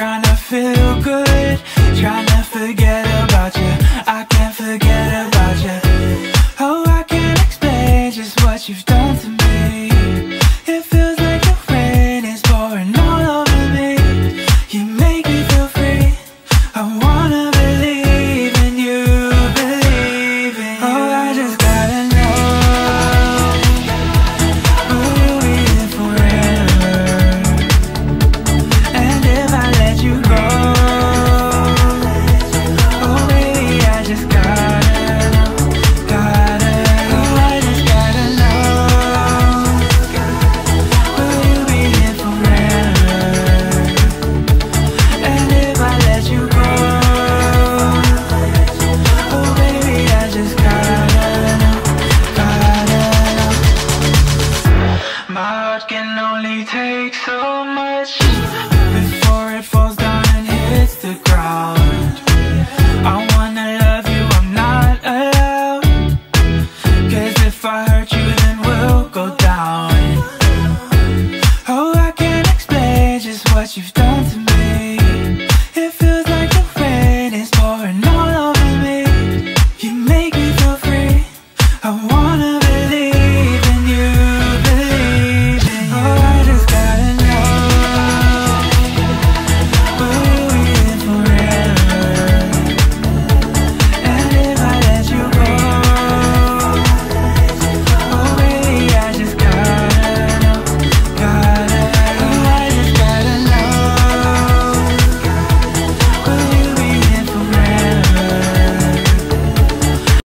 trying to feel good, trying to forget take so much. Before it falls down and hits the ground I wanna love you, I'm not allowed. Cause if I hurt you